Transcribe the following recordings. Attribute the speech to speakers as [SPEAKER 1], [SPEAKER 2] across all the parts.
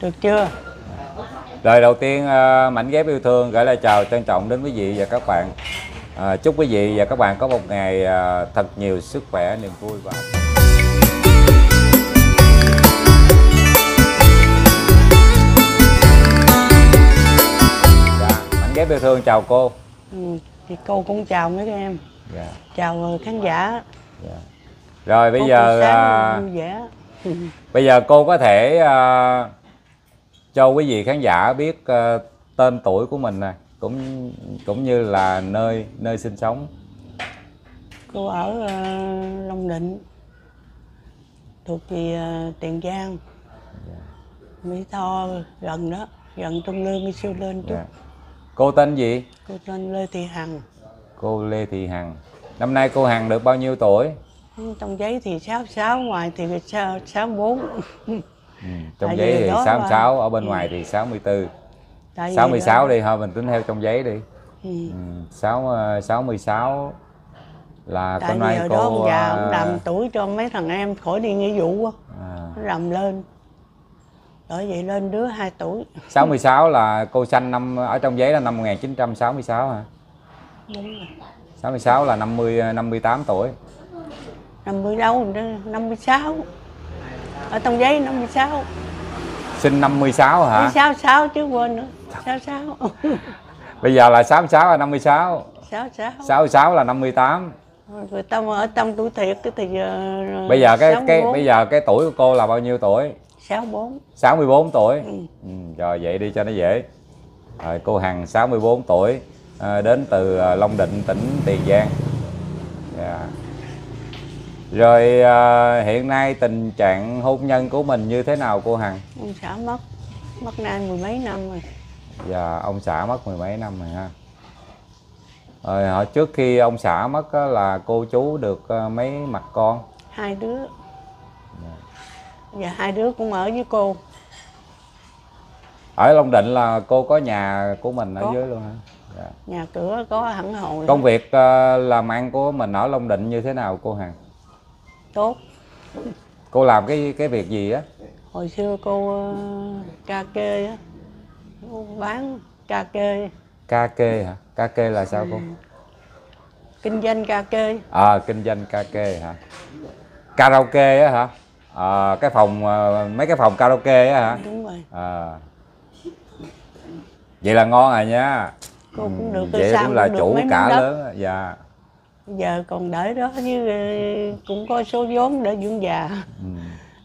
[SPEAKER 1] được chưa
[SPEAKER 2] Lời đầu tiên à, mảnh ghép yêu thương gửi lời chào trân trọng đến quý vị và các bạn. À, chúc quý vị và các bạn có một ngày à, thật nhiều sức khỏe, niềm vui và Dạ, mảnh ghép yêu thương chào cô.
[SPEAKER 1] ừ, thì cô cũng chào mấy em
[SPEAKER 2] Dạ,
[SPEAKER 1] chào khán giả
[SPEAKER 2] dạ. Rồi bây
[SPEAKER 1] Có
[SPEAKER 2] giờ à, bây giờ cô có thể à, cho quý vị khán giả biết à, tên tuổi của mình nè, cũng cũng như là nơi nơi sinh sống.
[SPEAKER 1] cô ở ờ, Long Định thuộc về ờ, Tiền Giang Mỹ Tho gần đó gần Trung Lương đi siêu lên chút
[SPEAKER 2] Dạ. Cô tên gì?
[SPEAKER 1] cô tên Lê Thị Hằng
[SPEAKER 2] Cô Lê Thị Hằng. Năm nay cô Hằng được bao nhiêu tuổi?
[SPEAKER 1] trong giấy thì 66 ngoài thì 64
[SPEAKER 2] Ừ, trong
[SPEAKER 1] Tại
[SPEAKER 2] giấy thì
[SPEAKER 1] đó
[SPEAKER 2] 66,
[SPEAKER 1] mà-
[SPEAKER 2] ở bên
[SPEAKER 1] Ừ.
[SPEAKER 2] ngoài thì 64.
[SPEAKER 1] Tại vì
[SPEAKER 2] 66
[SPEAKER 1] đó-
[SPEAKER 2] đi thôi mình tính theo trong giấy đi.
[SPEAKER 1] ừ.
[SPEAKER 2] Ừ, 6 ờ, 66 là
[SPEAKER 1] tại
[SPEAKER 2] con
[SPEAKER 1] vì
[SPEAKER 2] nay
[SPEAKER 1] đó
[SPEAKER 2] cô
[SPEAKER 1] ông già
[SPEAKER 2] ờ,
[SPEAKER 1] ông làm tuổi cho mấy thằng em khỏi đi nghĩa vụ á
[SPEAKER 2] à,
[SPEAKER 1] nó làm lên bởi vậy lên đứa 2 tuổi
[SPEAKER 2] 66 là cô sanh năm ở trong giấy là năm 1966 hả?
[SPEAKER 1] đúng rồi
[SPEAKER 2] 66 là 50 58 tuổi.
[SPEAKER 1] 50 đâu nữa, 56 ở trong giấy 56
[SPEAKER 2] Sinh 56 hả?
[SPEAKER 1] 66 chứ quên nữa 66
[SPEAKER 2] Bây giờ là 66 là 56.
[SPEAKER 1] 66
[SPEAKER 2] 66 là 58.
[SPEAKER 1] người ta ở trong tuổi thiệt cái thì giờ
[SPEAKER 2] Bây giờ cái cái
[SPEAKER 1] 64,
[SPEAKER 2] bây giờ cái tuổi của cô là bao nhiêu tuổi?
[SPEAKER 1] 64
[SPEAKER 2] 64 tuổi.
[SPEAKER 1] Ừ.
[SPEAKER 2] Ừ, rồi vậy đi cho nó dễ. Rồi, cô Hằng 64 tuổi à, đến từ à, Long Định tỉnh Tiền Giang. Dạ. Rồi à, hiện nay tình trạng hôn nhân của mình như thế nào cô Hằng?
[SPEAKER 1] ông xã mất mất nay mười mấy năm rồi
[SPEAKER 2] Dạ ông xã mất mười mấy năm rồi ha. Rồi hồi trước khi ông xã mất á, là cô chú được à, mấy mặt con?
[SPEAKER 1] hai đứa và hai đứa cũng ở với cô
[SPEAKER 2] Ở Long Định là cô có nhà của mình ở
[SPEAKER 1] Có.
[SPEAKER 2] dưới luôn hả? Dạ.
[SPEAKER 1] nhà cửa có hẳn hồ
[SPEAKER 2] Công việc ờ, làm ăn của mình ở Long Định như thế nào cô Hằng?
[SPEAKER 1] Tốt
[SPEAKER 2] Cô làm cái cái việc gì á?
[SPEAKER 1] hồi xưa cô ờ, ca kê á cô bán ca kê
[SPEAKER 2] Ca kê hả? Ca kê là sao cô?
[SPEAKER 1] kinh doanh ca kê
[SPEAKER 2] À kinh doanh ca kê hả? Karaoke á hả? À, cái phòng ờ, mấy cái phòng karaoke á hả?
[SPEAKER 1] đúng rồi
[SPEAKER 2] À. Vậy là ngon rồi nha.
[SPEAKER 1] cô cũng được
[SPEAKER 2] Ừ, Vậy cũng là
[SPEAKER 1] cũng
[SPEAKER 2] chủ cả lớn dạ.
[SPEAKER 1] Giờ còn để đó chứ ờ, cũng có số vốn để dưỡng già
[SPEAKER 2] Ừ.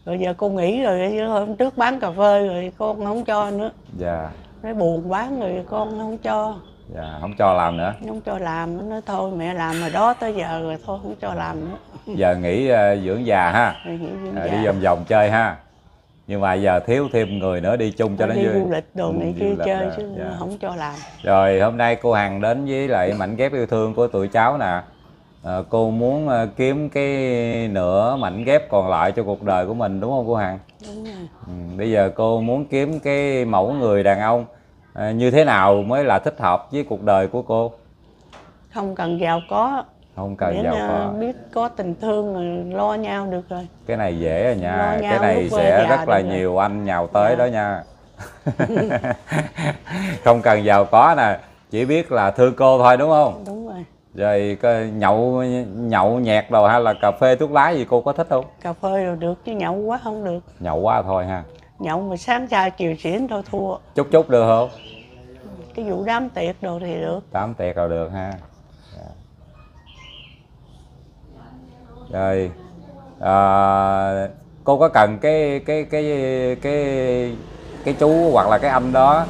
[SPEAKER 1] rồi giờ cô nghỉ rồi chứ hôm trước bán cà phê rồi con không cho nữa
[SPEAKER 2] Dạ.
[SPEAKER 1] nó buồn bán rồi con không cho
[SPEAKER 2] Dạ, không cho làm nữa.
[SPEAKER 1] không cho làm nó nói thôi mẹ làm rồi đó tới giờ rồi thôi không cho làm nữa
[SPEAKER 2] Giờ nghỉ ờ, dưỡng già ha.
[SPEAKER 1] rồi nghỉ dưỡng
[SPEAKER 2] À,
[SPEAKER 1] già
[SPEAKER 2] đi vòng vòng chơi ha nhưng mà giờ thiếu thêm người nữa đi chung cho nó
[SPEAKER 1] đi
[SPEAKER 2] vui
[SPEAKER 1] du lịch đồ
[SPEAKER 2] Ừ,
[SPEAKER 1] này kia chơi chứ
[SPEAKER 2] dạ.
[SPEAKER 1] không cho làm
[SPEAKER 2] rồi hôm nay cô hằng đến với lại mảnh ghép yêu thương của tụi cháu nè à, cô muốn ờ, kiếm cái nửa mảnh ghép còn lại cho cuộc đời của mình đúng không cô hằng?
[SPEAKER 1] Đúng rồi.
[SPEAKER 2] Ừ, bây giờ cô muốn kiếm cái mẫu người đàn ông ờ, như thế nào mới là thích hợp với cuộc đời của cô?
[SPEAKER 1] Không cần giàu có.
[SPEAKER 2] Không cần
[SPEAKER 1] miễn
[SPEAKER 2] giàu có.
[SPEAKER 1] biết có tình thương rồi lo nhau được rồi.
[SPEAKER 2] Cái này dễ rồi nha.
[SPEAKER 1] Lo
[SPEAKER 2] cái này
[SPEAKER 1] ờ,
[SPEAKER 2] sẽ rất là
[SPEAKER 1] được rồi.
[SPEAKER 2] nhiều anh nhào tới
[SPEAKER 1] Dạ.
[SPEAKER 2] đó nha. Không cần giàu có nè chỉ biết là thương cô thôi đúng không?
[SPEAKER 1] Đúng rồi
[SPEAKER 2] coi nhậu nhậu nhẹt đồ hay là cà phê thuốc lá gì cô có thích không?
[SPEAKER 1] Cà phê rồi được chứ nhậu quá không được.
[SPEAKER 2] Nhậu quá thôi ha.
[SPEAKER 1] Nhậu mà sáng ra chiều xỉn thôi thua.
[SPEAKER 2] Chút chút được không?
[SPEAKER 1] Cái vụ đám tiệc đồ thì được.
[SPEAKER 2] Tám tiệc rồi được ha. Rồi à, cô có cần cái cái cái cái cái chú hoặc là cái anh đó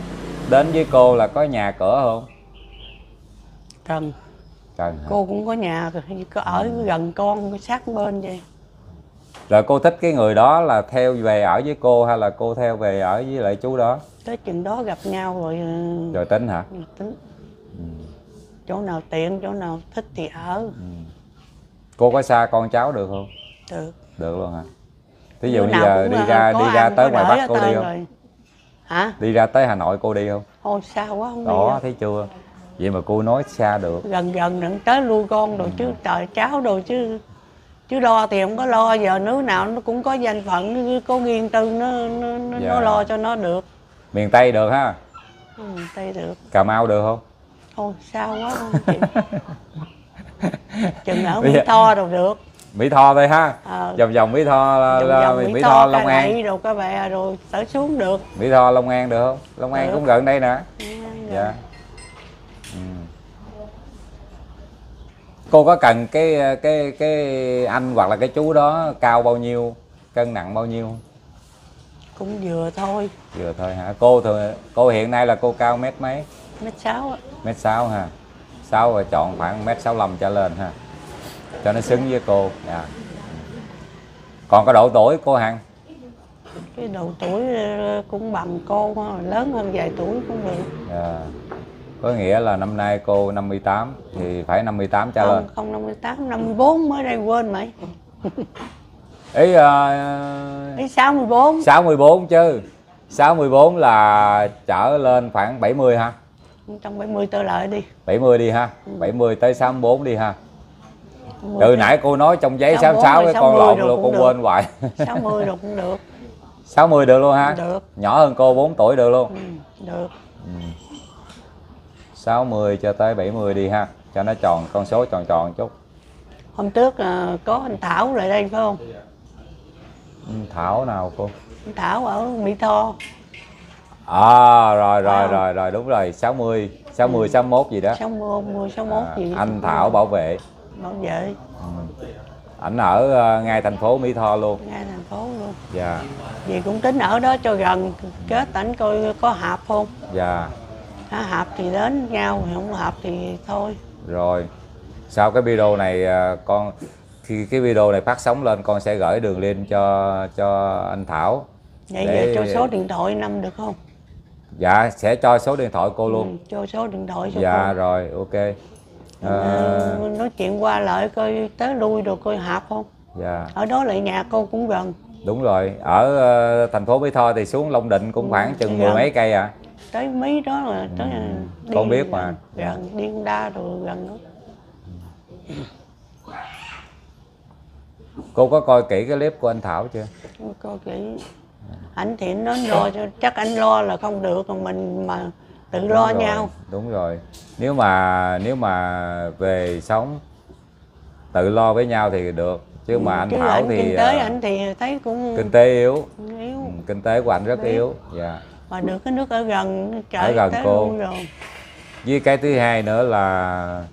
[SPEAKER 2] đến với cô là có nhà cửa không?
[SPEAKER 1] Cần
[SPEAKER 2] hả?
[SPEAKER 1] cô cũng có nhà có ở gần con sát bên vậy.
[SPEAKER 2] Rồi cô thích cái người đó là theo về ở với cô hay là cô theo về ở với lại chú đó?
[SPEAKER 1] Tới chừng đó gặp nhau rồi ờ,
[SPEAKER 2] rồi tính hả?
[SPEAKER 1] rồi tính. Chỗ nào tiện chỗ nào thích thì ở.
[SPEAKER 2] Cô có xa con cháu được không?
[SPEAKER 1] Được.
[SPEAKER 2] Được luôn hả? Ví dụ
[SPEAKER 1] nào
[SPEAKER 2] giờ
[SPEAKER 1] cũng,
[SPEAKER 2] đi
[SPEAKER 1] ờ,
[SPEAKER 2] ra đi ra tới ngoài bắc cô đi không?
[SPEAKER 1] rồi. hả?
[SPEAKER 2] Đi ra tới hà nội cô đi không?
[SPEAKER 1] Ôi xa quá không
[SPEAKER 2] đó
[SPEAKER 1] đi
[SPEAKER 2] thấy chưa vậy mà cô nói xa được.
[SPEAKER 1] Gần gần đừng tới lui con đồ chứ trời cháu đồ chứ chứ lo thì không có lo giờ nước nào nó cũng có danh phận có nghiêng tư nó nó, nó,
[SPEAKER 2] Dạ.
[SPEAKER 1] nó lo cho nó được.
[SPEAKER 2] Miền tây được ha?
[SPEAKER 1] Ừ, tay được.
[SPEAKER 2] Cà mau được không?
[SPEAKER 1] Thôi sao quá không chịu chừng ở mỹ tho đâu được.
[SPEAKER 2] Mỹ tho thôi ha?
[SPEAKER 1] Ờ,
[SPEAKER 2] vòng vòng mỹ tho
[SPEAKER 1] vòng vòng
[SPEAKER 2] mỹ, tho long
[SPEAKER 1] Cà
[SPEAKER 2] an.
[SPEAKER 1] rồi cái bè rồi tới xuống được.
[SPEAKER 2] Mỹ tho long an được không? Long an
[SPEAKER 1] Được.
[SPEAKER 2] cũng gần đây nè.
[SPEAKER 1] Ừ,
[SPEAKER 2] dạ. ừ. Cô có cần cái cái cái anh hoặc là cái chú đó cao bao nhiêu cân nặng bao nhiêu?
[SPEAKER 1] Cũng vừa thôi.
[SPEAKER 2] Vừa thôi hả? Cô thường cô hiện nay là cô cao mét mấy?
[SPEAKER 1] Mét sáu á
[SPEAKER 2] mét sáu ha sáu rồi chọn khoảng mét sáu trở lên ha. Cho nó xứng với cô. Dạ. còn có độ tuổi cô hằng?
[SPEAKER 1] Cái độ tuổi ờ, cũng bằng cô lớn hơn vài tuổi cũng được.
[SPEAKER 2] Dạ. Có nghĩa là năm nay cô 58 thì phải 58 trở lên
[SPEAKER 1] không không năm mươi tám năm mươi bốn mới đây quên mày.
[SPEAKER 2] Ý uh,
[SPEAKER 1] mươi bốn.
[SPEAKER 2] 64 chứ. 64 là trở lên khoảng 70 ha.
[SPEAKER 1] Trong bảy mươi tơ lợi đi.
[SPEAKER 2] 70 đi ha. 70 tới 64 đi ha.
[SPEAKER 1] 60
[SPEAKER 2] từ nãy cô nói trong giấy
[SPEAKER 1] 64
[SPEAKER 2] 66 cái con
[SPEAKER 1] 60
[SPEAKER 2] lộn luôn con
[SPEAKER 1] được.
[SPEAKER 2] quên hoài.
[SPEAKER 1] Sáu mươi rồi cũng được.
[SPEAKER 2] 60 được luôn ha.
[SPEAKER 1] Được.
[SPEAKER 2] Nhỏ hơn cô 4 tuổi được luôn.
[SPEAKER 1] Ừ, được
[SPEAKER 2] 60 cho tới 70 đi ha. Cho nó tròn con số tròn tròn chút.
[SPEAKER 1] Hôm trước ờ, có anh Thảo lại đây phải không?
[SPEAKER 2] Ừ, Thảo nào cô?
[SPEAKER 1] Anh Thảo ở Mỹ Tho.
[SPEAKER 2] À rồi rồi
[SPEAKER 1] Wow.
[SPEAKER 2] rồi rồi đúng rồi. 60 60 61 gì đó.
[SPEAKER 1] Sáu mươi mươi sáu mốt
[SPEAKER 2] À,
[SPEAKER 1] gì
[SPEAKER 2] anh Thảo bảo vệ.
[SPEAKER 1] Bảo vệ.
[SPEAKER 2] Ảnh ở ờ, ngay thành phố Mỹ Tho luôn.
[SPEAKER 1] Ngay thành phố luôn.
[SPEAKER 2] Dạ.
[SPEAKER 1] Vì cũng tính ở đó cho gần. Kết ảnh coi có hợp không?
[SPEAKER 2] Dạ
[SPEAKER 1] Hợp thì đến nhau không hợp thì thôi.
[SPEAKER 2] Rồi. Sau cái video này à, con khi cái video này phát sóng lên con sẽ gửi đường link cho cho anh Thảo
[SPEAKER 1] vậy
[SPEAKER 2] Để-
[SPEAKER 1] cho số điện thoại năm được không?
[SPEAKER 2] Dạ sẽ cho số điện thoại cô luôn.
[SPEAKER 1] Ừ, cho số điện thoại cho
[SPEAKER 2] dạ
[SPEAKER 1] cô.
[SPEAKER 2] rồi ok. Ờ,
[SPEAKER 1] Ờ, nói chuyện qua lại coi tới lui rồi coi hợp không?
[SPEAKER 2] Dạ.
[SPEAKER 1] Ở đó lại nhà cô cũng gần.
[SPEAKER 2] Đúng rồi. Ở ờ, thành phố Mỹ Tho thì xuống Long Định cũng khoảng chừng mười mấy cây à
[SPEAKER 1] tới mấy đó là tới
[SPEAKER 2] Ừ, con biết mà.
[SPEAKER 1] gần, gần đi con đa rồi gần đó
[SPEAKER 2] cô có coi kỹ cái clip của anh Thảo chưa?
[SPEAKER 1] Coi kỹ. Ảnh thì nó lo cho chắc anh lo là không được còn mình mà tự lo
[SPEAKER 2] Đúng rồi,
[SPEAKER 1] nhau.
[SPEAKER 2] đúng rồi. Nếu mà nếu mà về sống tự lo với nhau thì được chứ mà anh
[SPEAKER 1] chứ
[SPEAKER 2] Thảo
[SPEAKER 1] ảnh
[SPEAKER 2] thì
[SPEAKER 1] kinh tế
[SPEAKER 2] à,
[SPEAKER 1] ảnh thì thấy cũng
[SPEAKER 2] kinh tế yếu.
[SPEAKER 1] Yếu.
[SPEAKER 2] Ừ, kinh tế của anh rất
[SPEAKER 1] Biết.
[SPEAKER 2] yếu. Dạ
[SPEAKER 1] mà được cái nước ở gần trời
[SPEAKER 2] Ở gần
[SPEAKER 1] tới
[SPEAKER 2] cô.
[SPEAKER 1] lui rồi.
[SPEAKER 2] Với cái thứ hai nữa là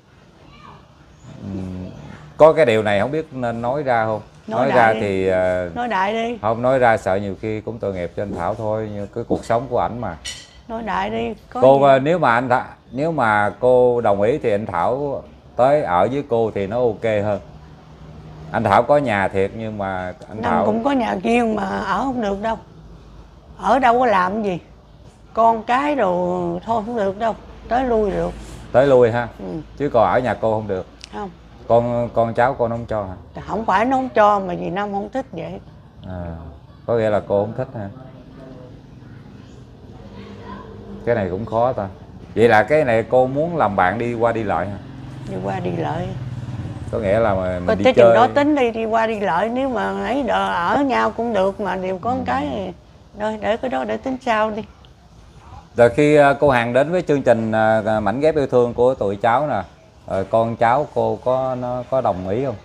[SPEAKER 2] ừm, có cái điều này không biết nên nói ra không?
[SPEAKER 1] Nói
[SPEAKER 2] nói, ra
[SPEAKER 1] đi.
[SPEAKER 2] thì ờ,
[SPEAKER 1] nói đại đi.
[SPEAKER 2] không nói ra sợ nhiều khi cũng tội nghiệp cho anh Thảo thôi nhưng cái cuộc sống của ảnh mà.
[SPEAKER 1] Nói đại đi. Có
[SPEAKER 2] cô
[SPEAKER 1] gì?
[SPEAKER 2] ờ, nếu mà anh Thảo, nếu mà cô đồng ý thì anh Thảo tới ở với cô thì nó ok hơn. Anh Thảo có nhà thiệt nhưng mà anh
[SPEAKER 1] năm
[SPEAKER 2] Thảo
[SPEAKER 1] cũng có nhà riêng mà ở không được đâu. Ở đâu có làm gì con cái rồi thôi không được đâu tới lui được.
[SPEAKER 2] Tới lui ha?
[SPEAKER 1] Ừ.
[SPEAKER 2] chứ còn ở nhà cô không được?
[SPEAKER 1] Không.
[SPEAKER 2] Con con cháu con không cho hả?
[SPEAKER 1] Không phải nó không cho mà vì năm không thích vậy.
[SPEAKER 2] À, có nghĩa là cô không thích ha cái này cũng khó ta. Vậy là cái này cô muốn làm bạn đi qua đi lại hả?
[SPEAKER 1] Đi qua đi lại.
[SPEAKER 2] Có nghĩa là mà mình đi
[SPEAKER 1] tới chừng
[SPEAKER 2] chơi.
[SPEAKER 1] đó tính đi đi qua đi lại nếu mà ấy đờ, ở nhau cũng được mà đều
[SPEAKER 2] Ừ.
[SPEAKER 1] có một cái. Thì rồi để cái đó để tính sau đi
[SPEAKER 2] rồi khi ờ, cô Hằng đến với chương trình ờ, mảnh ghép yêu thương của tụi cháu nè ờ, con cháu cô có nó có đồng ý không?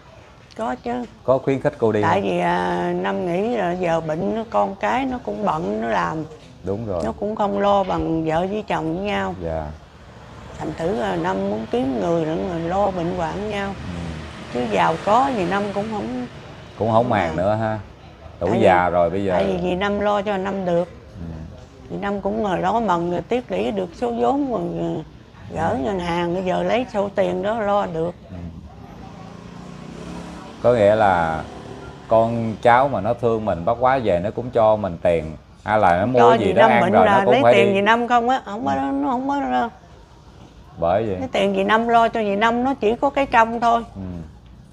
[SPEAKER 1] Có chứ.
[SPEAKER 2] Có khuyến khích cô đi
[SPEAKER 1] tại
[SPEAKER 2] không?
[SPEAKER 1] vì à, năm nghỉ là giờ bệnh nó con cái nó cũng bận nó làm.
[SPEAKER 2] Đúng rồi.
[SPEAKER 1] Nó cũng không lo bằng vợ với chồng với nhau.
[SPEAKER 2] Dạ.
[SPEAKER 1] Thành thử là năm muốn kiếm người để người lo bệnh hoạn với nhau.
[SPEAKER 2] Ừ.
[SPEAKER 1] chứ giàu có gì năm cũng không
[SPEAKER 2] cũng không màng nữa ha. Tuổi
[SPEAKER 1] Tại vì-
[SPEAKER 2] già rồi bây giờ.
[SPEAKER 1] tại vì vì năm lo cho năm được. Thì năm cũng ngồi đó mần rồi tiếp đỉ được số vốn rồi gỡ ngân hàng bây giờ lấy số tiền đó lo được.
[SPEAKER 2] Có nghĩa là con cháu mà nó thương mình bắt quá về nó cũng cho mình tiền. Hay là nó mua
[SPEAKER 1] cho
[SPEAKER 2] gì đó ăn rồi nó cũng
[SPEAKER 1] lấy
[SPEAKER 2] phải
[SPEAKER 1] tiền
[SPEAKER 2] đi.
[SPEAKER 1] gì năm không á? Không có nó không có
[SPEAKER 2] bởi vậy.
[SPEAKER 1] Lấy tiền gì năm lo cho gì năm nó chỉ có cái trong thôi.
[SPEAKER 2] Ừ.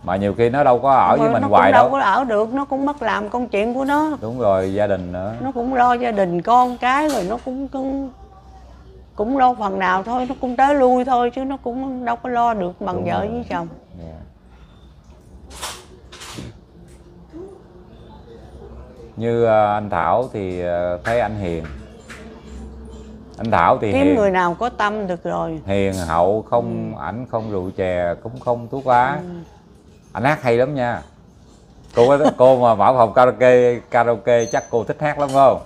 [SPEAKER 2] mà nhiều khi nó đâu có ở với mình
[SPEAKER 1] nó
[SPEAKER 2] hoài
[SPEAKER 1] đâu
[SPEAKER 2] đâu.
[SPEAKER 1] có ở được nó cũng mất làm công chuyện của nó.
[SPEAKER 2] Đúng rồi gia đình nữa.
[SPEAKER 1] Nó cũng lo gia đình con cái rồi nó cũng cũng cũng lo phần nào thôi nó cũng tới lui thôi chứ nó cũng đâu có lo được bằng
[SPEAKER 2] Đúng
[SPEAKER 1] vợ
[SPEAKER 2] rồi.
[SPEAKER 1] với chồng.
[SPEAKER 2] Dạ. như à, anh Thảo thì à, thấy anh hiền. Anh Thảo thì
[SPEAKER 1] kiếm
[SPEAKER 2] hiền
[SPEAKER 1] người nào có tâm được rồi.
[SPEAKER 2] Hiền hậu không ảnh không rượu chè cũng không thuốc lá.
[SPEAKER 1] Ừ.
[SPEAKER 2] anh hát hay lắm nha. Cô có- cô mà mở phòng karaoke karaoke chắc cô thích hát lắm không?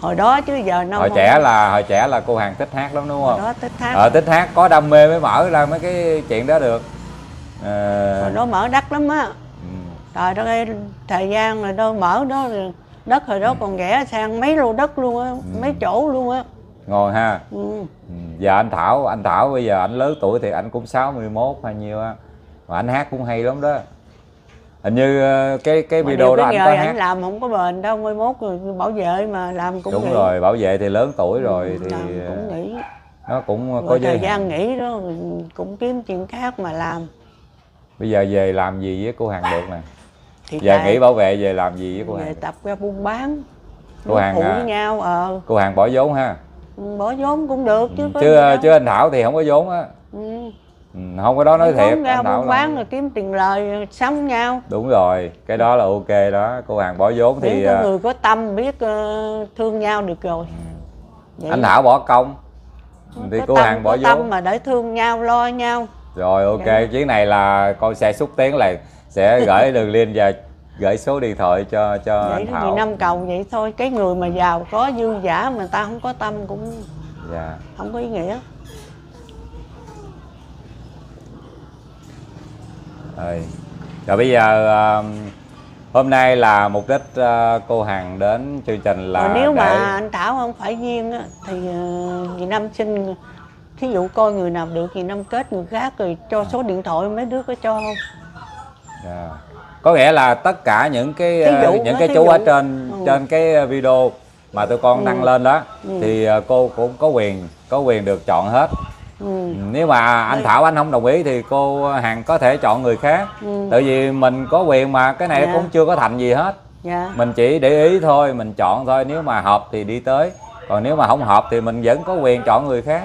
[SPEAKER 1] Hồi đó chứ giờ nó
[SPEAKER 2] hồi trẻ là hồi trẻ là cô hàng thích hát lắm đúng
[SPEAKER 1] hồi
[SPEAKER 2] không
[SPEAKER 1] đó thích hát.
[SPEAKER 2] Ờ thích hát có đam mê mới mở ra mấy cái chuyện đó được. Ờ,
[SPEAKER 1] hồi đó mở đắt lắm á.
[SPEAKER 2] Ừ,
[SPEAKER 1] trời đất ơi thời gian rồi đâu mở đó đất hồi đó còn rẻ sang mấy lô đất luôn á mấy chỗ luôn á.
[SPEAKER 2] Ngon ha.
[SPEAKER 1] Ừ.
[SPEAKER 2] Ừ, giờ anh Thảo anh Thảo bây giờ anh lớn tuổi thì anh cũng 61 hay nhiêu á mà anh hát cũng hay lắm đó. Hình như ờ, cái cái
[SPEAKER 1] Mà
[SPEAKER 2] video đó anh có hát
[SPEAKER 1] anh làm không có bền đâu mai mốt rồi bảo vệ mà làm cũng
[SPEAKER 2] đúng
[SPEAKER 1] nghỉ.
[SPEAKER 2] rồi bảo vệ thì lớn tuổi rồi thì
[SPEAKER 1] làm cũng
[SPEAKER 2] ờ,
[SPEAKER 1] nghỉ
[SPEAKER 2] nó cũng có
[SPEAKER 1] rồi
[SPEAKER 2] giới
[SPEAKER 1] thời gian nghỉ đó cũng kiếm chuyện khác mà làm.
[SPEAKER 2] Bây giờ về làm gì với cô hàng được nè?
[SPEAKER 1] Thì
[SPEAKER 2] giờ
[SPEAKER 1] tại-
[SPEAKER 2] nghỉ bảo vệ về làm gì với cô
[SPEAKER 1] về
[SPEAKER 2] hàng
[SPEAKER 1] tập ra buôn bán
[SPEAKER 2] Cô
[SPEAKER 1] phụ
[SPEAKER 2] à?
[SPEAKER 1] với nhau ờ.
[SPEAKER 2] Cô hàng bỏ vốn ha?
[SPEAKER 1] Bỏ vốn cũng được chứ có
[SPEAKER 2] chứ chứ anh Thảo thì không có vốn á.
[SPEAKER 1] Ừ.
[SPEAKER 2] ừ, không có đó nói thiệt
[SPEAKER 1] ra buôn bán rồi kiếm tiền lời sống nhau.
[SPEAKER 2] Đúng rồi cái đó là ok đó. Cô hàng bỏ vốn thì ờ,
[SPEAKER 1] cái người có tâm biết ờ, thương nhau được rồi. Vậy
[SPEAKER 2] anh Thảo bỏ công. Thì
[SPEAKER 1] có
[SPEAKER 2] cô
[SPEAKER 1] tâm,
[SPEAKER 2] hàng bỏ
[SPEAKER 1] có tâm
[SPEAKER 2] vốn.
[SPEAKER 1] mà để thương nhau lo nhau.
[SPEAKER 2] Rồi ok
[SPEAKER 1] Dạ.
[SPEAKER 2] chuyến này là con sẽ xúc tiến là sẽ gửi đường link và gửi số điện thoại cho cho
[SPEAKER 1] vậy
[SPEAKER 2] anh Thảo.
[SPEAKER 1] năm cầu vậy thôi. Cái người mà giàu có dư giả mà ta không có tâm cũng
[SPEAKER 2] dạ.
[SPEAKER 1] không có ý nghĩa
[SPEAKER 2] rồi rồi bây giờ um, hôm nay là mục đích uh, cô Hằng đến chương trình là
[SPEAKER 1] Rồi nếu mà
[SPEAKER 2] để
[SPEAKER 1] anh Thảo không phải duyên á, thì uh, vì năm xin thí dụ coi người nào được thì năm kết người khác rồi cho số điện thoại mấy đứa có cho không
[SPEAKER 2] Dạ. có nghĩa là tất cả những cái
[SPEAKER 1] Thí dụ
[SPEAKER 2] những cái chú
[SPEAKER 1] dụ.
[SPEAKER 2] ở trên
[SPEAKER 1] Ừ.
[SPEAKER 2] trên cái video mà tụi con
[SPEAKER 1] Ừ.
[SPEAKER 2] đăng lên đó
[SPEAKER 1] Ừ.
[SPEAKER 2] thì cô cũng có quyền có quyền được chọn hết
[SPEAKER 1] ừ.
[SPEAKER 2] nếu mà anh. Thảo anh không đồng ý thì cô Hằng có thể chọn người khác
[SPEAKER 1] Ừ.
[SPEAKER 2] tại vì mình có quyền mà cái này
[SPEAKER 1] Dạ.
[SPEAKER 2] cũng chưa có thành gì hết
[SPEAKER 1] dạ
[SPEAKER 2] mình chỉ để ý thôi mình chọn thôi nếu mà hợp thì đi tới còn nếu mà không hợp thì mình vẫn có quyền chọn người khác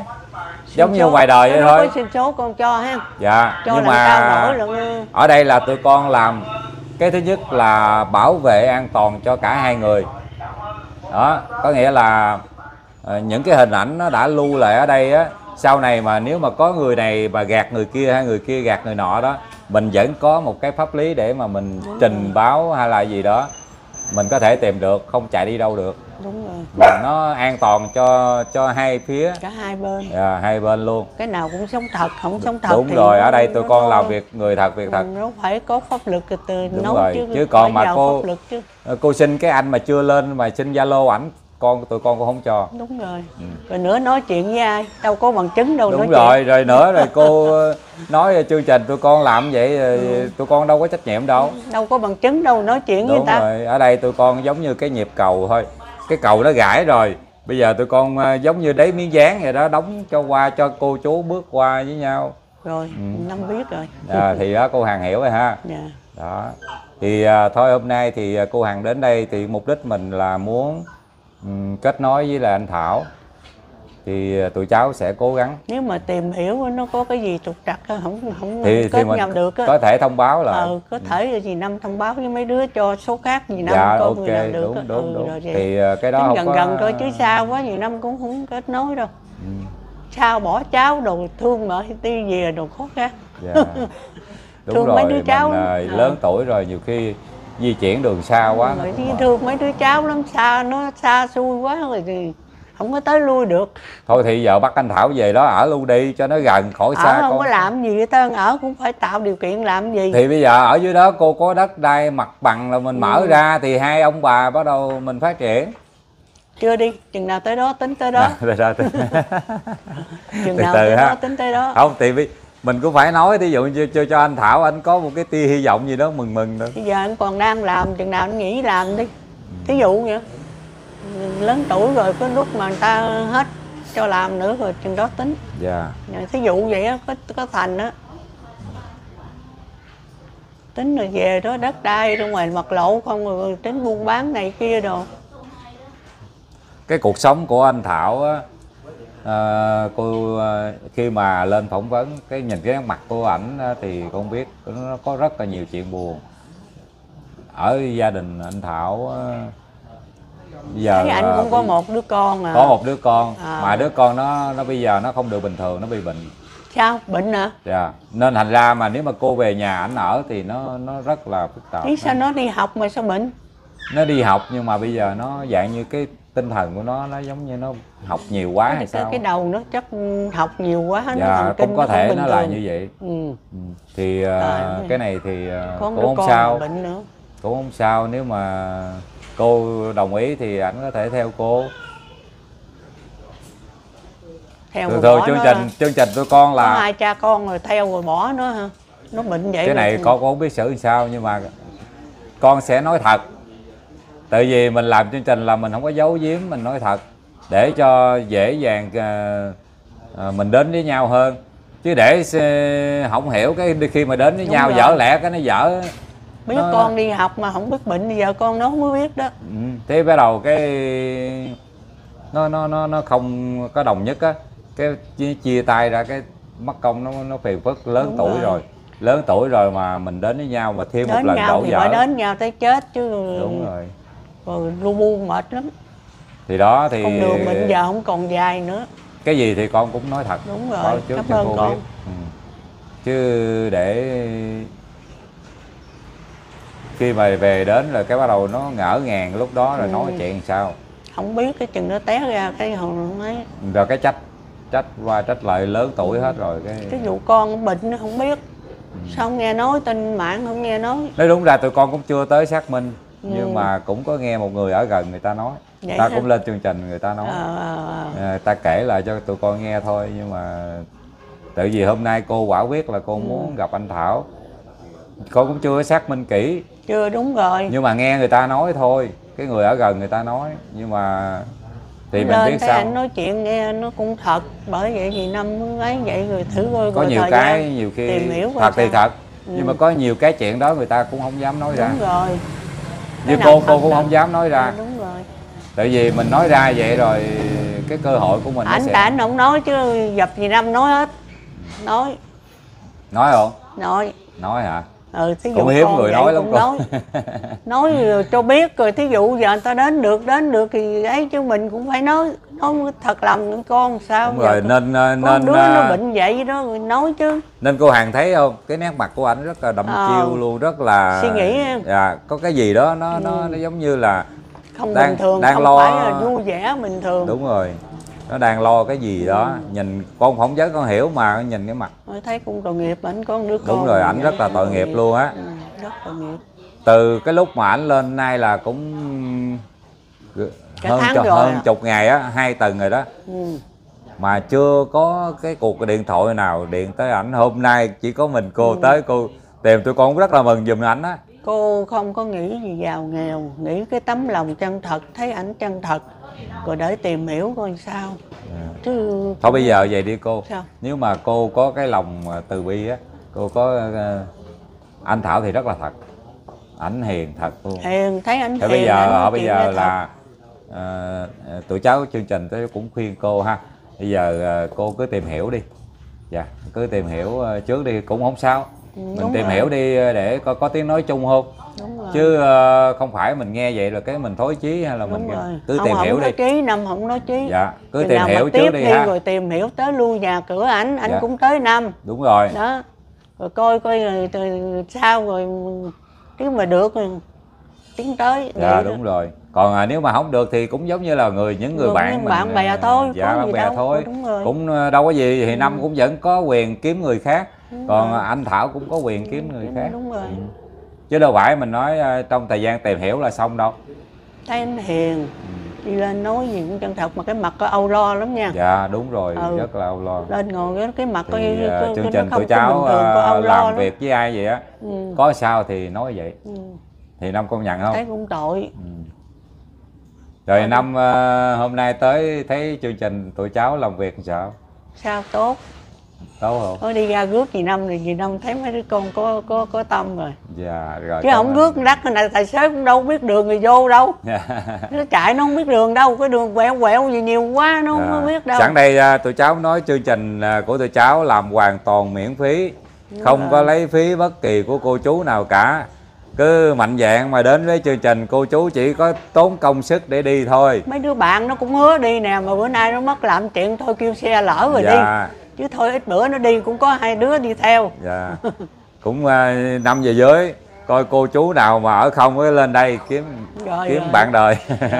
[SPEAKER 2] giống
[SPEAKER 1] Xin
[SPEAKER 2] như
[SPEAKER 1] số.
[SPEAKER 2] ngoài đời vậy thôi
[SPEAKER 1] xin số con cho ha
[SPEAKER 2] dạ
[SPEAKER 1] cho
[SPEAKER 2] nhưng mà
[SPEAKER 1] lần
[SPEAKER 2] ở đây là tụi con làm cái thứ nhất là bảo vệ an toàn cho cả hai người đó có nghĩa là ờ, những cái hình ảnh nó đã lưu lại ở đây á sau này mà nếu mà có người này mà gạt người kia hay người kia gạt người nọ đó mình vẫn có một cái pháp lý để mà mình trình báo hay là gì đó. Mình có thể tìm được không chạy đi đâu được.
[SPEAKER 1] Đúng rồi.
[SPEAKER 2] Mà nó an toàn cho cho hai phía.
[SPEAKER 1] Cả hai bên.
[SPEAKER 2] À, hai bên luôn.
[SPEAKER 1] Cái nào cũng sống thật không sống thật
[SPEAKER 2] đúng
[SPEAKER 1] thì
[SPEAKER 2] rồi ở đây tụi con làm việc người thật việc thật.
[SPEAKER 1] Nó phải có pháp lực từ
[SPEAKER 2] Đúng
[SPEAKER 1] nói
[SPEAKER 2] rồi,
[SPEAKER 1] chứ
[SPEAKER 2] chứ còn mà cô-
[SPEAKER 1] pháp lực chứ.
[SPEAKER 2] cô xin cái anh mà chưa lên mà xin zalo ảnh con tụi con cũng không cho.
[SPEAKER 1] Đúng rồi. Rồi nữa nói chuyện với ai? Đâu có bằng chứng đâu nói
[SPEAKER 2] Ừ. đúng
[SPEAKER 1] chuyện.
[SPEAKER 2] rồi rồi nữa rồi cô ờ, nói chương trình tụi con làm vậy rồi tụi con đâu có trách nhiệm đâu.
[SPEAKER 1] Đâu có bằng chứng đâu nói chuyện với
[SPEAKER 2] đúng
[SPEAKER 1] người ta.
[SPEAKER 2] rồi ở đây tụi con giống như cái nhịp cầu thôi. Cái cầu nó gãy rồi. Bây giờ tụi con ờ, giống như đáy miếng dán vậy đó đóng cho qua cho cô chú bước qua với nhau.
[SPEAKER 1] Rồi
[SPEAKER 2] Ừ.
[SPEAKER 1] năm biết rồi.
[SPEAKER 2] À, thì đó cô hàng hiểu rồi ha.
[SPEAKER 1] Dạ.
[SPEAKER 2] Đó. Thì à, thôi hôm nay thì cô Hằng đến đây thì mục đích mình là muốn kết nối với là anh Thảo. Thì à, tụi cháu sẽ cố gắng.
[SPEAKER 1] Nếu mà tìm hiểu nó có cái gì trục trặc không không
[SPEAKER 2] thì
[SPEAKER 1] kết
[SPEAKER 2] thì mình
[SPEAKER 1] nhau được
[SPEAKER 2] có thể thông báo là
[SPEAKER 1] ờ, có thể là gì năm thông báo với mấy đứa cho số khác gì năm
[SPEAKER 2] dạ
[SPEAKER 1] coi
[SPEAKER 2] ok
[SPEAKER 1] người nào được
[SPEAKER 2] đúng đúng
[SPEAKER 1] ừ,
[SPEAKER 2] đúng.
[SPEAKER 1] rồi vậy.
[SPEAKER 2] thì à, cái đó không
[SPEAKER 1] gần
[SPEAKER 2] có
[SPEAKER 1] gần thôi chứ xa quá gì năm cũng không kết nối đâu.
[SPEAKER 2] Ừ,
[SPEAKER 1] sao bỏ cháu đồ thương mà đi về đồ khó khăn.
[SPEAKER 2] Dạ. đúng
[SPEAKER 1] Thương
[SPEAKER 2] rồi
[SPEAKER 1] mấy đứa cháu.
[SPEAKER 2] mình à,
[SPEAKER 1] lắm.
[SPEAKER 2] lớn tuổi rồi nhiều khi di chuyển đường xa quá nó
[SPEAKER 1] rồi
[SPEAKER 2] mệt.
[SPEAKER 1] thương mấy đứa cháu lắm xa nó xa xui quá rồi thì không có tới lui được.
[SPEAKER 2] Thôi thì giờ bắt anh Thảo về đó ở luôn đi cho nó gần khỏi
[SPEAKER 1] ở
[SPEAKER 2] xa
[SPEAKER 1] không
[SPEAKER 2] con.
[SPEAKER 1] có làm gì hết trơn ở cũng phải tạo điều kiện làm gì.
[SPEAKER 2] Thì bây giờ ở dưới đó cô có đất đai mặt bằng là mình mở
[SPEAKER 1] Ừ.
[SPEAKER 2] ra thì hai ông bà bắt đầu mình phát triển.
[SPEAKER 1] Chưa đi chừng nào tới đó tính tới đó.
[SPEAKER 2] Rồi ra từ-
[SPEAKER 1] chừng
[SPEAKER 2] từ
[SPEAKER 1] nào
[SPEAKER 2] từ
[SPEAKER 1] tới
[SPEAKER 2] ha.
[SPEAKER 1] đó tính tới đó.
[SPEAKER 2] Không thì mình cũng phải nói thí dụ như cho, cho anh Thảo anh có một cái tia hy vọng gì đó mừng mừng nữa
[SPEAKER 1] bây giờ anh còn đang làm chừng nào anh nghỉ làm đi. Thí dụ vậy lớn tuổi rồi có lúc mà người ta hết cho làm nữa rồi chừng đó tính.
[SPEAKER 2] Dạ.
[SPEAKER 1] Rồi thí dụ vậy á có có thành á. Tính rồi về đó đất đai ra ngoài mặt lộ không rồi tính buôn bán này kia đồ.
[SPEAKER 2] Cái cuộc sống của anh Thảo á à, cô à, khi mà lên phỏng vấn cái nhìn cái mặt của ảnh thì con biết nó có rất là nhiều chuyện buồn. Ở gia đình anh Thảo ờ, giờ
[SPEAKER 1] thấy anh
[SPEAKER 2] ờ,
[SPEAKER 1] cũng có một đứa con à.
[SPEAKER 2] có một đứa con
[SPEAKER 1] À.
[SPEAKER 2] mà đứa con nó nó bây giờ nó không được bình thường nó bị bệnh.
[SPEAKER 1] Sao? Bệnh hả?
[SPEAKER 2] Dạ. Nên thành ra mà nếu mà cô về nhà ảnh ở thì nó nó rất là phức tạp.
[SPEAKER 1] Biết sao nó đi học mà sao bệnh?
[SPEAKER 2] Nó đi học nhưng mà bây giờ nó dạng như cái tinh thần của nó nó giống như nó học nhiều quá hay
[SPEAKER 1] cái,
[SPEAKER 2] sao
[SPEAKER 1] cái đầu nó chắc học nhiều quá nó
[SPEAKER 2] dạ
[SPEAKER 1] kinh
[SPEAKER 2] cũng có thể
[SPEAKER 1] bình
[SPEAKER 2] nó là như vậy.
[SPEAKER 1] Ừ.
[SPEAKER 2] ừ. thì
[SPEAKER 1] Trời ơi.
[SPEAKER 2] cái này thì
[SPEAKER 1] có một
[SPEAKER 2] cũng không sao.
[SPEAKER 1] bệnh nữa.
[SPEAKER 2] Cũng không sao nếu mà cô đồng ý thì ảnh có thể theo cô.
[SPEAKER 1] Theo
[SPEAKER 2] thường thường chương
[SPEAKER 1] nó
[SPEAKER 2] trình chương trình tôi con
[SPEAKER 1] có
[SPEAKER 2] là
[SPEAKER 1] hai cha con rồi theo rồi bỏ nó hả nó bệnh vậy
[SPEAKER 2] cái này con cũng không biết xử sao nhưng mà con sẽ nói thật tại vì mình làm chương trình là mình không có giấu giếm mình nói thật để cho dễ dàng ờ, mình đến với nhau hơn chứ để không hiểu cái khi mà đến với
[SPEAKER 1] Đúng
[SPEAKER 2] nhau
[SPEAKER 1] rồi.
[SPEAKER 2] dở lẽ cái nó dở
[SPEAKER 1] biết
[SPEAKER 2] nó-
[SPEAKER 1] con đi học mà không biết bệnh thì giờ con nó không mới biết đó
[SPEAKER 2] ừ. thế bắt đầu cái nó nó nó nó không có đồng nhất á cái chia, chia tay ra cái mất công nó nó phiền phức lớn
[SPEAKER 1] Đúng
[SPEAKER 2] tuổi
[SPEAKER 1] rồi.
[SPEAKER 2] rồi. lớn tuổi rồi mà mình đến với nhau mà thêm một
[SPEAKER 1] đến
[SPEAKER 2] lần
[SPEAKER 1] nhau
[SPEAKER 2] đổ
[SPEAKER 1] thì đến nhau tới chết chứ
[SPEAKER 2] đúng rồi
[SPEAKER 1] rồi lu bu mệt lắm
[SPEAKER 2] thì đó thì
[SPEAKER 1] con đường mình giờ không còn dài nữa
[SPEAKER 2] cái gì thì con cũng nói thật
[SPEAKER 1] Đúng rồi,
[SPEAKER 2] nói trước
[SPEAKER 1] cảm ơn
[SPEAKER 2] cô
[SPEAKER 1] con.
[SPEAKER 2] biết ừ. chứ để khi mà về đến là cái bắt đầu nó ngỡ ngàng lúc đó rồi
[SPEAKER 1] Ừ.
[SPEAKER 2] nói chuyện sao
[SPEAKER 1] không biết cái chừng nó té ra cái hồi ấy
[SPEAKER 2] rồi cái trách trách qua trách lại lớn tuổi hết rồi cái
[SPEAKER 1] cái vụ con bệnh nó không biết
[SPEAKER 2] Ừ.
[SPEAKER 1] sao không nghe nói tin mạng không nghe nói
[SPEAKER 2] nói đúng ra tụi con cũng chưa tới xác minh. Nhưng mà cũng có nghe một người ở gần người ta nói.
[SPEAKER 1] Vậy
[SPEAKER 2] ta
[SPEAKER 1] hả?
[SPEAKER 2] cũng lên chương trình người ta nói.
[SPEAKER 1] Ờ, ờ, ờ.
[SPEAKER 2] À, ta kể lại cho tụi con nghe thôi nhưng mà tự vì hôm nay cô quả quyết là cô
[SPEAKER 1] Ừ.
[SPEAKER 2] muốn gặp anh Thảo. Con cũng chưa xác minh kỹ.
[SPEAKER 1] Chưa đúng rồi.
[SPEAKER 2] Nhưng mà nghe người ta nói thôi. Cái người ở gần người ta nói. Nhưng mà thì mình
[SPEAKER 1] lên
[SPEAKER 2] biết
[SPEAKER 1] thấy
[SPEAKER 2] sao?
[SPEAKER 1] anh nói chuyện nghe nó cũng thật. Bởi vậy thì năm ấy vậy rồi thử coi
[SPEAKER 2] có nhiều cái nhiều khi
[SPEAKER 1] tìm hiểu
[SPEAKER 2] thật thì
[SPEAKER 1] sao.
[SPEAKER 2] thật. Nhưng mà có nhiều cái chuyện đó người ta cũng không dám nói ra.
[SPEAKER 1] đúng rồi
[SPEAKER 2] như cô cô cũng không dám nói ra.
[SPEAKER 1] Ờ, đúng rồi.
[SPEAKER 2] Tại vì mình nói ra vậy rồi cái cơ hội của mình
[SPEAKER 1] anh
[SPEAKER 2] sẽ
[SPEAKER 1] cả anh không nói chứ dập gì năm nói hết. Nói.
[SPEAKER 2] Nói không?
[SPEAKER 1] Nói.
[SPEAKER 2] Nói hả
[SPEAKER 1] ừ thí dụ
[SPEAKER 2] cũng hiếm
[SPEAKER 1] con
[SPEAKER 2] người nói lắm cô
[SPEAKER 1] nói. Nói cho biết rồi thí dụ giờ người ta đến được đến được thì ấy chứ mình cũng phải nói nói thật lòng với con sao
[SPEAKER 2] đúng rồi nên
[SPEAKER 1] có
[SPEAKER 2] nên
[SPEAKER 1] đứa nó bệnh vậy đó nói chứ.
[SPEAKER 2] nên cô hàng thấy không? Cái nét mặt của ảnh rất là đậm
[SPEAKER 1] Ờ.
[SPEAKER 2] chiêu luôn rất là
[SPEAKER 1] Suy nghĩ. Ừ.
[SPEAKER 2] dạ có cái gì đó nó nó nó giống như là
[SPEAKER 1] không
[SPEAKER 2] Đang-
[SPEAKER 1] bình thường
[SPEAKER 2] đang
[SPEAKER 1] không
[SPEAKER 2] lo-
[SPEAKER 1] phải là vui vẻ bình thường.
[SPEAKER 2] Đúng rồi nó đang lo cái gì đó. Nhìn con phỏng vấn con hiểu mà nhìn cái mặt.
[SPEAKER 1] Tôi thấy cũng tội nghiệp ảnh có đứa con
[SPEAKER 2] đúng rồi ảnh rất là tội nghiệp luôn á.
[SPEAKER 1] Ừ, rất tội nghiệp.
[SPEAKER 2] Từ cái lúc mà ảnh lên nay là cũng
[SPEAKER 1] Cả
[SPEAKER 2] hơn
[SPEAKER 1] rồi
[SPEAKER 2] hơn
[SPEAKER 1] à.
[SPEAKER 2] chục ngày á hai tuần rồi đó.
[SPEAKER 1] Ừ.
[SPEAKER 2] mà chưa có cái cuộc điện thoại nào điện tới ảnh. Hôm nay chỉ có mình
[SPEAKER 1] Ừ.
[SPEAKER 2] cô tới cô tìm tụi con cũng rất là mừng giùm ảnh á.
[SPEAKER 1] Cô không có nghĩ gì giàu nghèo nghĩ cái tấm lòng chân thật thấy ảnh chân thật rồi để tìm hiểu coi sao. Chứ
[SPEAKER 2] thôi bây giờ vậy đi cô.
[SPEAKER 1] Sao?
[SPEAKER 2] nếu mà cô có cái lòng mà từ bi á cô có ờ, anh thảo thì rất là thật. Ảnh hiền thật luôn.
[SPEAKER 1] Hiền thấy ảnh hiền
[SPEAKER 2] bây giờ họ bây giờ là ờ, tụi cháu chương trình tôi cũng khuyên cô ha. Bây giờ cô cứ tìm hiểu đi. Dạ cứ tìm hiểu trước đi cũng không sao.
[SPEAKER 1] Ừ,
[SPEAKER 2] mình tìm
[SPEAKER 1] rồi.
[SPEAKER 2] hiểu đi để có có tiếng nói chung không. Chứ ờ, không phải mình nghe vậy rồi cái mình thối chí hay là
[SPEAKER 1] đúng
[SPEAKER 2] mình
[SPEAKER 1] rồi
[SPEAKER 2] cứ
[SPEAKER 1] Ông
[SPEAKER 2] tìm
[SPEAKER 1] không
[SPEAKER 2] hiểu đi
[SPEAKER 1] nói trí năm không nói trí
[SPEAKER 2] dạ cứ
[SPEAKER 1] Chừng
[SPEAKER 2] tìm hiểu trước đi ha
[SPEAKER 1] rồi tìm hiểu tới lui nhà cửa ảnh ảnh
[SPEAKER 2] Dạ.
[SPEAKER 1] cũng tới năm
[SPEAKER 2] đúng rồi
[SPEAKER 1] đó rồi coi coi rồi, rồi sao rồi nếu mà được rồi tiến tới
[SPEAKER 2] dạ
[SPEAKER 1] vậy đó.
[SPEAKER 2] đúng rồi còn à, nếu mà không được thì cũng giống như là người những người
[SPEAKER 1] Được,
[SPEAKER 2] bạn
[SPEAKER 1] những
[SPEAKER 2] mình,
[SPEAKER 1] bạn bè
[SPEAKER 2] à,
[SPEAKER 1] thôi,
[SPEAKER 2] dạ bạn bè
[SPEAKER 1] đâu,
[SPEAKER 2] thôi
[SPEAKER 1] đúng rồi.
[SPEAKER 2] cũng ờ, đâu có gì thì năm
[SPEAKER 1] Ừ.
[SPEAKER 2] cũng vẫn có quyền kiếm người khác còn
[SPEAKER 1] rồi.
[SPEAKER 2] à, anh thảo cũng có quyền kiếm người
[SPEAKER 1] Đúng-
[SPEAKER 2] khác
[SPEAKER 1] đúng rồi.
[SPEAKER 2] Ừ. chứ đâu phải mình nói ờ, trong thời gian tìm hiểu là xong đâu
[SPEAKER 1] thấy anh hiền đi lên nói gì cũng chân thật mà cái mặt có âu lo lắm nha
[SPEAKER 2] dạ đúng rồi
[SPEAKER 1] Ừ.
[SPEAKER 2] rất là âu lo
[SPEAKER 1] lên ngồi cái, cái mặt có,
[SPEAKER 2] thì
[SPEAKER 1] có,
[SPEAKER 2] à,
[SPEAKER 1] có,
[SPEAKER 2] chương trình
[SPEAKER 1] có
[SPEAKER 2] cháu
[SPEAKER 1] thường lo
[SPEAKER 2] làm
[SPEAKER 1] lắm.
[SPEAKER 2] việc với ai vậy á
[SPEAKER 1] ừ.
[SPEAKER 2] có sao thì nói vậy
[SPEAKER 1] Ừ.
[SPEAKER 2] thì năm công nhận không
[SPEAKER 1] thấy cũng tội
[SPEAKER 2] Ừ. rồi
[SPEAKER 1] đi.
[SPEAKER 2] năm ờ, hôm nay tới thấy chương trình tụi cháu làm việc làm sao
[SPEAKER 1] sao tốt
[SPEAKER 2] tốt không?
[SPEAKER 1] Có đi ra rước gì năm thì gì năm thấy mấy đứa con có có có tâm rồi.
[SPEAKER 2] Dạ rồi
[SPEAKER 1] chứ không rước đắt này tài xế cũng đâu biết đường người vô đâu. Nó chạy nó không biết đường đâu cái đường quẹo quẹo gì nhiều quá nó không
[SPEAKER 2] Dạ.
[SPEAKER 1] có biết đâu.
[SPEAKER 2] Sẵn đây à, tụi cháu nói chương trình à, của tụi cháu làm hoàn toàn miễn phí. Không
[SPEAKER 1] rồi.
[SPEAKER 2] có lấy phí bất kỳ của cô chú nào cả. Cứ mạnh dạn mà đến với chương trình cô chú chỉ có tốn công sức để đi thôi.
[SPEAKER 1] Mấy đứa bạn nó cũng hứa đi nè mà bữa nay nó mất làm chuyện thôi kêu xe lỡ rồi
[SPEAKER 2] dạ.
[SPEAKER 1] đi chứ thôi ít bữa nó đi cũng có hai đứa đi theo.
[SPEAKER 2] Dạ. Cũng à, năm giờ dưới coi cô chú nào mà ở không mới lên đây kiếm
[SPEAKER 1] Rồi,
[SPEAKER 2] kiếm
[SPEAKER 1] rồi.
[SPEAKER 2] bạn đời.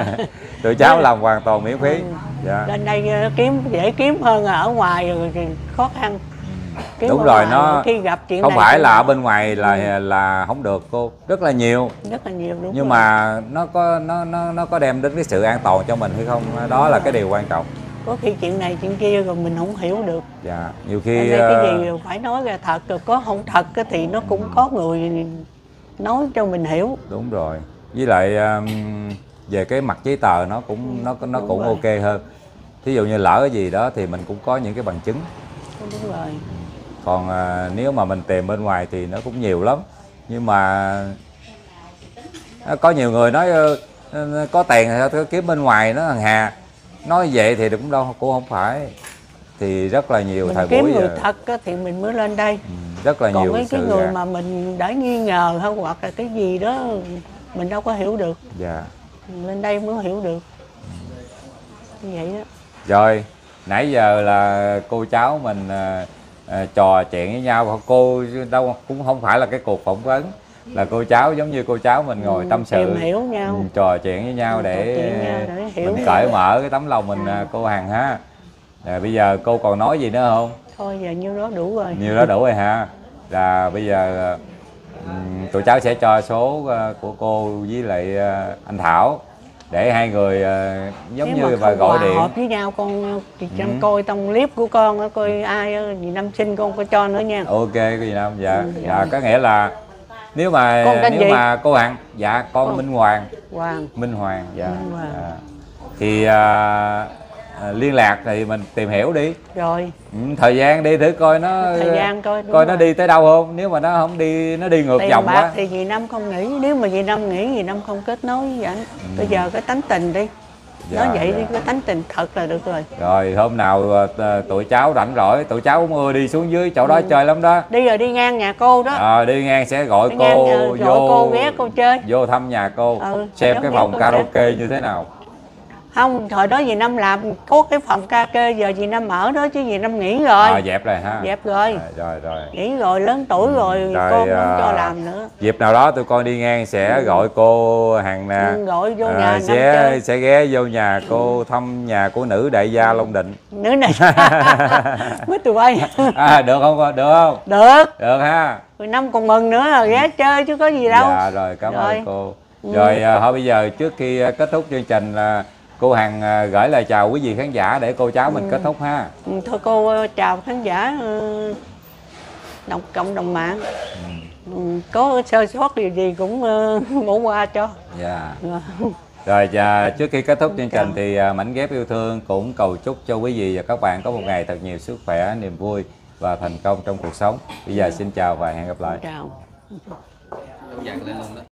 [SPEAKER 2] Tụi cháu làm hoàn toàn miễn phí. Dạ.
[SPEAKER 1] Lên đây ờ, kiếm dễ kiếm hơn ở ngoài rồi khó khăn. Kiếm
[SPEAKER 2] đúng rồi nó
[SPEAKER 1] khi gặp chuyện
[SPEAKER 2] không
[SPEAKER 1] này
[SPEAKER 2] phải là ở bên ngoài là là không được cô. Rất là nhiều.
[SPEAKER 1] Rất là nhiều đúng
[SPEAKER 2] nhưng
[SPEAKER 1] rồi.
[SPEAKER 2] mà nó có nó nó nó có đem đến cái sự an toàn cho mình hay không đó là cái điều quan trọng
[SPEAKER 1] có khi chuyện này chuyện kia rồi mình không hiểu được.
[SPEAKER 2] Dạ nhiều khi
[SPEAKER 1] vì
[SPEAKER 2] ờ,
[SPEAKER 1] cái gì phải nói ra thật rồi có không thật thì nó cũng có người nói cho mình hiểu.
[SPEAKER 2] Đúng rồi. Với lại về cái mặt giấy tờ nó cũng nó nó
[SPEAKER 1] Đúng
[SPEAKER 2] cũng
[SPEAKER 1] rồi.
[SPEAKER 2] ok hơn. Thí dụ như lỡ cái gì đó thì mình cũng có những cái bằng chứng.
[SPEAKER 1] Đúng rồi.
[SPEAKER 2] Còn à, nếu mà mình tìm bên ngoài thì nó cũng nhiều lắm. Nhưng mà à, có nhiều người nói ờ, ờ, có tiền thì kiếm bên ngoài nó thằng hà nói vậy thì cũng đâu cũng không phải. Thì rất là nhiều
[SPEAKER 1] mình
[SPEAKER 2] thời
[SPEAKER 1] kiếm
[SPEAKER 2] buổi
[SPEAKER 1] người
[SPEAKER 2] giờ.
[SPEAKER 1] thật á thì mình mới lên đây.
[SPEAKER 2] Ừ, rất là
[SPEAKER 1] còn
[SPEAKER 2] nhiều
[SPEAKER 1] mấy cái người
[SPEAKER 2] gạt.
[SPEAKER 1] mà mình đã nghi ngờ hay hoặc là cái gì đó mình đâu có hiểu được.
[SPEAKER 2] Dạ.
[SPEAKER 1] Lên đây mới hiểu được. Như vậy đó.
[SPEAKER 2] Rồi nãy giờ là cô cháu mình à, à, trò chuyện với nhau cô đâu cũng không phải là cái cuộc phỏng vấn là cô cháu giống như cô cháu mình ngồi
[SPEAKER 1] Ừ,
[SPEAKER 2] tâm sự
[SPEAKER 1] tìm hiểu nhau.
[SPEAKER 2] ừ, trò chuyện với nhau
[SPEAKER 1] Ừ,
[SPEAKER 2] để,
[SPEAKER 1] để hiểu
[SPEAKER 2] mình cởi mở cái tấm lòng mình à, cô Hằng ha. Rồi bây giờ cô còn nói gì nữa không?
[SPEAKER 1] Thôi giờ nhiêu đó đủ rồi.
[SPEAKER 2] Nhiều đó đủ rồi ha. Là bây giờ ừm, tụi cháu sẽ cho số à, của cô với lại à, anh Thảo để hai người à, giống
[SPEAKER 1] nếu
[SPEAKER 2] như
[SPEAKER 1] mà
[SPEAKER 2] và gọi điện.
[SPEAKER 1] hợp với nhau con thì
[SPEAKER 2] Ừ.
[SPEAKER 1] chẳng coi trong clip của con coi ai gì năm sinh con có cho nữa nha.
[SPEAKER 2] Ok cái gì đâu. Dạ.
[SPEAKER 1] Ừ,
[SPEAKER 2] dạ.
[SPEAKER 1] Rồi.
[SPEAKER 2] có nghĩa là nếu mà
[SPEAKER 1] Con tên
[SPEAKER 2] nếu
[SPEAKER 1] gì?
[SPEAKER 2] mà cô hằng dạ con
[SPEAKER 1] Con.
[SPEAKER 2] minh hoàng
[SPEAKER 1] hoàng
[SPEAKER 2] minh hoàng dạ,
[SPEAKER 1] Minh Hoàng.
[SPEAKER 2] dạ. thì à, à, liên lạc thì mình tìm hiểu đi
[SPEAKER 1] rồi
[SPEAKER 2] ừ, thời gian đi thử coi nó
[SPEAKER 1] Thời gian coi,
[SPEAKER 2] coi nó
[SPEAKER 1] rồi.
[SPEAKER 2] đi tới đâu không nếu mà nó không đi nó đi ngược
[SPEAKER 1] tiền
[SPEAKER 2] dòng
[SPEAKER 1] bạc
[SPEAKER 2] quá
[SPEAKER 1] thì dì năm không nghĩ nếu mà dì năm nghĩ dì năm không kết nối với ảnh bây giờ cái tánh tình đi
[SPEAKER 2] Ừ. Dạ,
[SPEAKER 1] nói vậy
[SPEAKER 2] dạ.
[SPEAKER 1] cái tánh tình thật là được rồi.
[SPEAKER 2] Rồi hôm nào à, t- tụi cháu rảnh rỗi tụi cháu cũng ưa đi xuống dưới chỗ đó
[SPEAKER 1] Ừ.
[SPEAKER 2] chơi lắm đó.
[SPEAKER 1] Đi rồi đi ngang nhà cô đó.
[SPEAKER 2] Ờ, đi ngang sẽ gọi
[SPEAKER 1] đi
[SPEAKER 2] cô
[SPEAKER 1] ngang ờ, gọi
[SPEAKER 2] vô
[SPEAKER 1] cô ghé cô chơi.
[SPEAKER 2] vô thăm nhà cô
[SPEAKER 1] Ừ,
[SPEAKER 2] xem cái phòng karaoke như thế nào
[SPEAKER 1] không thời đó dì năm làm có cái phòng ca kê giờ dì năm ở đó chứ dì năm nghỉ rồi.
[SPEAKER 2] À, dẹp rồi ha.
[SPEAKER 1] Dẹp rồi.
[SPEAKER 2] À, rồi rồi.
[SPEAKER 1] Nghỉ rồi lớn tuổi rồi,
[SPEAKER 2] Rồi,
[SPEAKER 1] con không
[SPEAKER 2] à,
[SPEAKER 1] cho làm nữa.
[SPEAKER 2] dịp nào đó tụi con đi ngang sẽ gọi cô hàng nè.
[SPEAKER 1] Ừ, gọi vô
[SPEAKER 2] À,
[SPEAKER 1] nhà
[SPEAKER 2] sẽ
[SPEAKER 1] chơi.
[SPEAKER 2] sẽ ghé vô nhà cô thăm nhà của nữ đại gia Long Định.
[SPEAKER 1] Nữa này mới tụi bay.
[SPEAKER 2] À, được không được không?
[SPEAKER 1] Được.
[SPEAKER 2] Được ha.
[SPEAKER 1] Rồi năm còn mừng nữa là ghé chơi chứ có gì đâu.
[SPEAKER 2] Dạ rồi cảm
[SPEAKER 1] Rồi.
[SPEAKER 2] ơn cô.
[SPEAKER 1] Ừ.
[SPEAKER 2] rồi à, thôi bây giờ trước khi kết thúc chương trình là cô hằng à, gửi lời chào quý vị khán giả để cô cháu mình kết thúc ha.
[SPEAKER 1] Ừ, thôi cô ờ, chào khán giả ờ, đồng cộng đồng mạng. Ừ, có sơ sót điều gì cũng bỏ qua cho.
[SPEAKER 2] Dạ.
[SPEAKER 1] Rồi.
[SPEAKER 2] Rồi và trước khi kết thúc chương trình thì à, mảnh ghép yêu thương cũng cầu chúc cho quý vị và các bạn có một ngày thật nhiều sức khỏe, niềm vui và thành công trong cuộc sống. Bây giờ xin chào và hẹn gặp lại.
[SPEAKER 1] chào